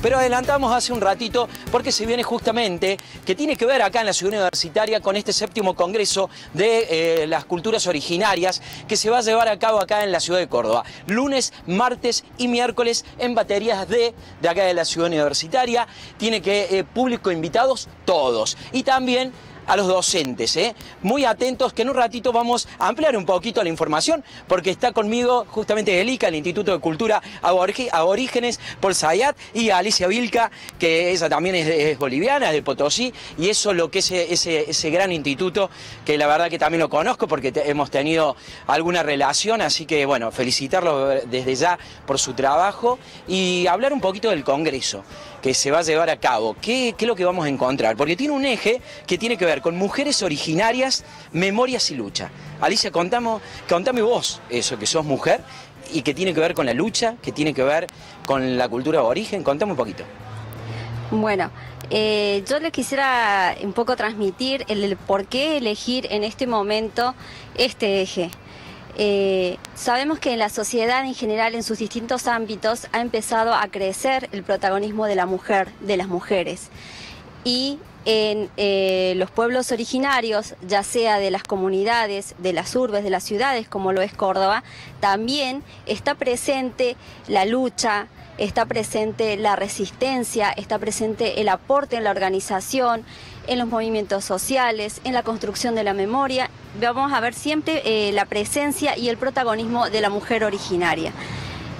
Pero adelantamos hace un ratito porque se viene justamente que tiene que ver acá en la ciudad universitaria con este séptimo congreso de eh, las culturas originarias que se va a llevar a cabo acá en la ciudad de Córdoba. Lunes, martes y miércoles en baterías de, de acá de la ciudad universitaria. Tiene que eh, público invitados todos. Y también a los docentes. ¿eh? Muy atentos que en un ratito vamos a ampliar un poquito la información porque está conmigo justamente el ICA, el Instituto de Cultura Aborígenes, Paul Zayat y Alicia Vilca, que ella también es, boliviana, de Potosí, y eso lo que es ese, ese, gran instituto, que la verdad que también lo conozco porque hemos tenido alguna relación, así que bueno, felicitarlo desde ya por su trabajo y hablar un poquito del Congreso que se va a llevar a cabo. ¿Qué, ¿Qué, es lo que vamos a encontrar? Porque tiene un eje que tiene que ver con mujeres originarias, memorias y lucha. Alicia, contamos, contame vos eso, que sos mujer y que tiene que ver con la lucha, que tiene que ver con la cultura de origen. Contame un poquito. Bueno, eh, yo le quisiera un poco transmitir el por qué elegir en este momento este eje. Eh, sabemos que en la sociedad en general, en sus distintos ámbitos, ha empezado a crecer el protagonismo de la mujer, de las mujeres. Y en eh, los pueblos originarios, ya sea de las comunidades, de las urbes, de las ciudades, como lo es Córdoba, también está presente la lucha, está presente la resistencia, está presente el aporte en la organización, en los movimientos sociales, en la construcción de la memoria. Vamos a ver siempre eh, la presencia y el protagonismo de la mujer originaria.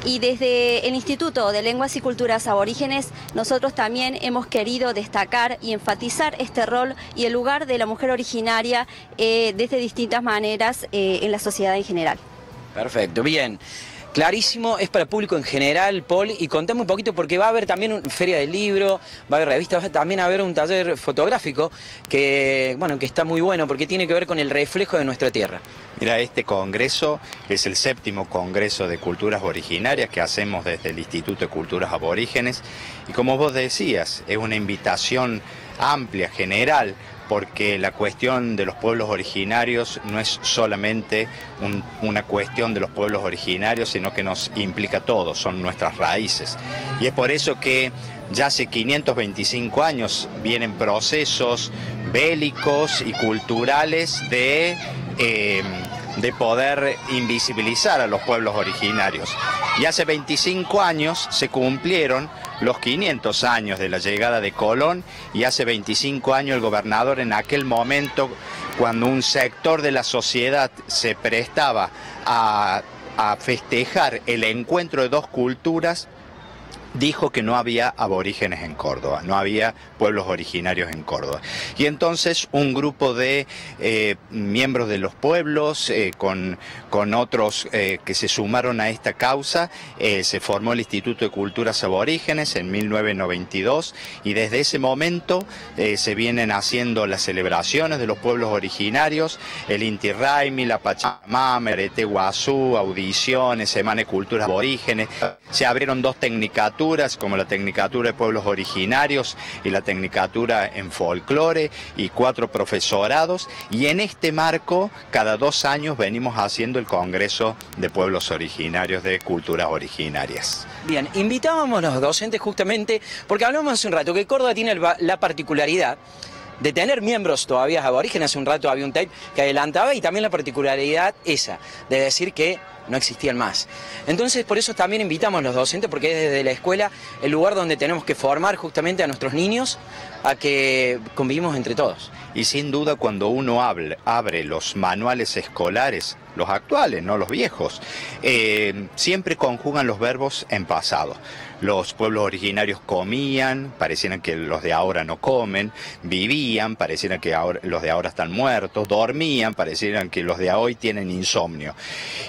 Y desde el Instituto de Lenguas y Culturas Aborígenes, nosotros también hemos querido destacar y enfatizar este rol y el lugar de la mujer originaria eh, desde distintas maneras eh, en la sociedad en general. Perfecto, bien. Clarísimo, es para el público en general, Paul, y contame un poquito porque va a haber también una feria del libro, va a haber revistas, va a también a haber un taller fotográfico que, bueno, que está muy bueno porque tiene que ver con el reflejo de nuestra tierra. Mira, este congreso es el séptimo congreso de culturas originarias que hacemos desde el Instituto de Culturas Aborígenes y como vos decías, es una invitación amplia, general, porque la cuestión de los pueblos originarios no es solamente una cuestión de los pueblos originarios, sino que nos implica todo, son nuestras raíces. Y es por eso que ya hace 525 años vienen procesos bélicos y culturales de... Eh, de poder invisibilizar a los pueblos originarios. Y hace 25 años se cumplieron los 500 años de la llegada de Colón y hace 25 años el gobernador en aquel momento, cuando un sector de la sociedad se prestaba a, a festejar el encuentro de dos culturas, dijo que no había aborígenes en Córdoba, no había pueblos originarios en Córdoba. Y entonces un grupo de eh, miembros de los pueblos, eh, con, con, otros eh, que se sumaron a esta causa, se formó el Instituto de Culturas Aborígenes en 1992 y desde ese momento se vienen haciendo las celebraciones de los pueblos originarios, el Inti Raimi, la Pachamama, el Guazú, audiciones, Semana de Culturas Aborígenes, se abrieron dos como la Tecnicatura de Pueblos Originarios y la Tecnicatura en Folclore y cuatro profesorados y en este marco cada dos años venimos haciendo el Congreso de Pueblos Originarios de Culturas Originarias. Bien, invitábamos a los docentes justamente porque hablamos hace un rato que Córdoba tiene la particularidad de tener miembros todavía aborígenes. Hace un rato había un tape que adelantaba y también la particularidad esa, de decir que no existían más. Entonces, por eso también invitamos a los docentes, porque es desde la escuela el lugar donde tenemos que formar justamente a nuestros niños a que convivimos entre todos. Y sin duda, cuando uno abre los manuales escolares, los actuales, no los viejos, eh, siempre conjugan los verbos en pasado. Los pueblos originarios comían, parecieran que los de ahora no comen, vivían, parecieran que los de ahora están muertos, dormían, parecieran que los de hoy tienen insomnio.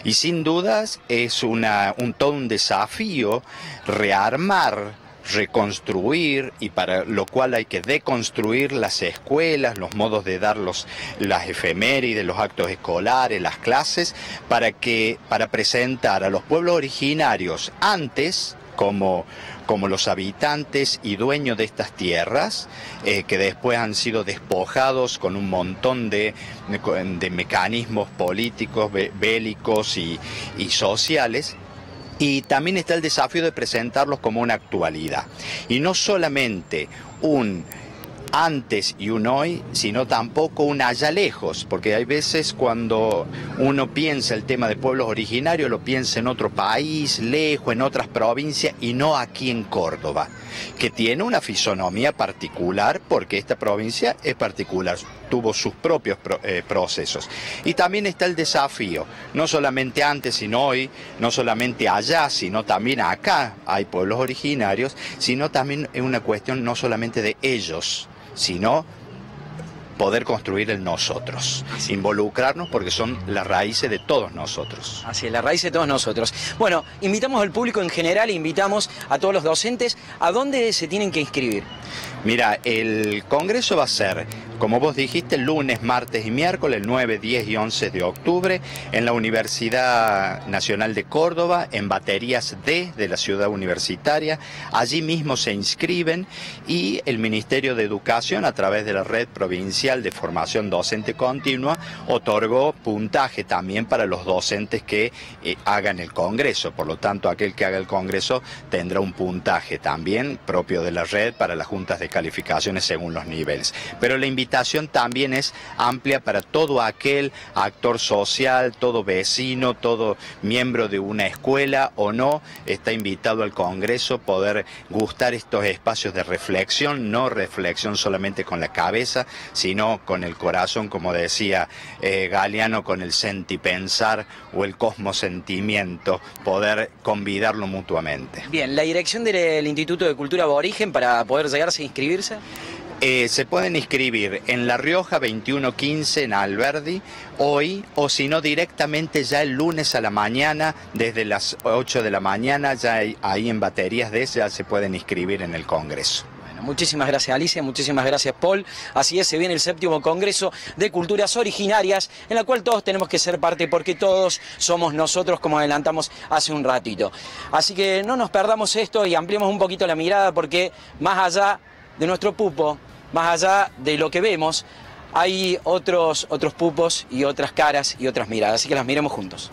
Y sin dudas es una, un, todo un desafío rearmar reconstruir y para lo cual hay que deconstruir las escuelas, los modos de dar los, las efemérides, los actos escolares, las clases, para que para presentar a los pueblos originarios antes como, como los habitantes y dueños de estas tierras, eh, que después han sido despojados con un montón de, de mecanismos políticos, bélicos y, y sociales, Y también está el desafío de presentarlos como una actualidad. Y no solamente un antes y un hoy, sino tampoco un allá lejos, porque hay veces cuando uno piensa el tema de pueblos originarios, lo piensa en otro país, lejos, en otras provincias y no aquí en Córdoba, que tiene una fisonomía particular porque esta provincia es particular, tuvo sus propios eh, procesos. Y también está el desafío, no solamente antes sino hoy, no solamente allá, sino también acá hay pueblos originarios, sino también es una cuestión no solamente de ellos, sino poder construir el nosotros, involucrarnos porque son las raíces de todos nosotros. Así es, la raíz de todos nosotros. Bueno, invitamos al público en general, invitamos a todos los docentes, ¿a dónde se tienen que inscribir? Mira, el congreso va a ser, como vos dijiste, lunes, martes y miércoles, el 9, 10 y 11 de octubre, en la Universidad Nacional de Córdoba, en baterías D de la ciudad universitaria. Allí mismo se inscriben y el Ministerio de Educación, a través de la red provincial de formación docente continua, otorgó puntaje también para los docentes que eh, hagan el congreso. Por lo tanto, aquel que haga el congreso tendrá un puntaje también propio de la red para las de calificaciones según los niveles. Pero la invitación también es amplia para todo aquel actor social, todo vecino, todo miembro de una escuela o no, está invitado al Congreso poder gustar estos espacios de reflexión, no reflexión solamente con la cabeza, sino con el corazón, como decía eh, Galeano, con el sentipensar o el cosmosentimiento, poder convidarlo mutuamente. Bien, la dirección del Instituto de Cultura Aborigen para poder llegarse a inscribir eh, se pueden inscribir en La Rioja 2115 en Alberdi hoy o si no directamente ya el lunes a la mañana desde las 8 de la mañana ya ahí en baterías de ese ya se pueden inscribir en el Congreso. Muchísimas gracias Alicia, muchísimas gracias Paul. Así es, se viene el séptimo Congreso de Culturas Originarias, en la cual todos tenemos que ser parte porque todos somos nosotros, como adelantamos hace un ratito. Así que no nos perdamos esto y ampliemos un poquito la mirada porque más allá de nuestro pupo, más allá de lo que vemos, hay otros, otros pupos y otras caras y otras miradas, así que las miremos juntos.